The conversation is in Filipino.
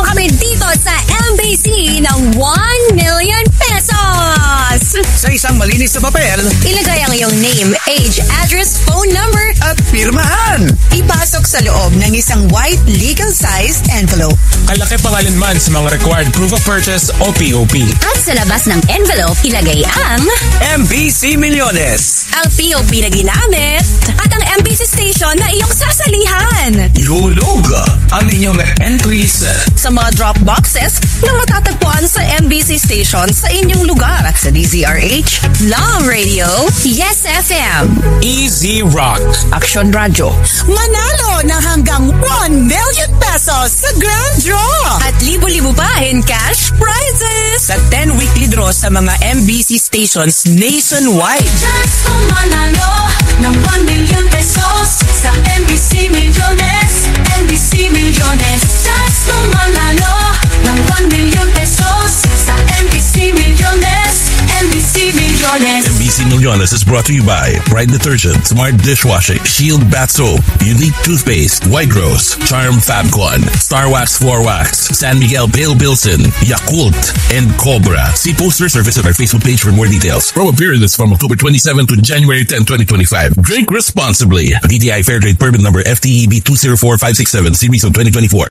mo kami dito sa MBC ng 1 million pesos! Sa isang malinis na papel Ilagay ang iyong name, age, address, phone number, at pirmahan. Ipasok sa loob ng isang white legal-sized envelope. Kalaki pangalan man sa mga required proof of purchase o POP. at sa labas ng envelope, ilagay ang MBC Millones. ang POP na ginamit na iyong sasalihan Ihulog ang inyong entries sa mga drop boxes na matatagpuan sa MBC station sa inyong lugar sa DZRH, Love Radio, Yes FM, Easy Rock. Action Radio, Manalo ng hanggang 1 million pesos sa grand draw! at libo-libo pa in cash prizes. Sa 10 weekly draw sa mga MBC stations nationwide. Chance Millones. NBC Millones is brought to you by Bright Detergent, Smart Dishwashing, Shield Bath Soap, Unique Toothpaste, White Rose, Charm Fab Fabcon, Star Wax Floor Wax, San Miguel Pale Bilson, Yakult, and Cobra. See posters or visit our Facebook page for more details. Promo period is from October 27 to January 10, 2025. Drink responsibly. DTI Fair Trade Permit number FTEB 204567, series of 2024.